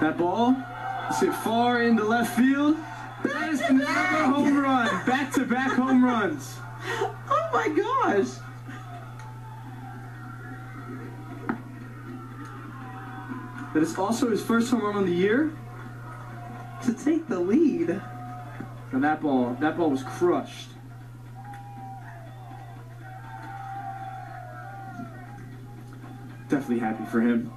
That ball is hit far into left field. That is another home run. Back-to-back home runs. Oh my gosh! That is also his first home run of the year. To take the lead. And that ball, that ball was crushed. Definitely happy for him.